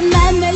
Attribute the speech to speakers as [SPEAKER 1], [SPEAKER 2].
[SPEAKER 1] Mama.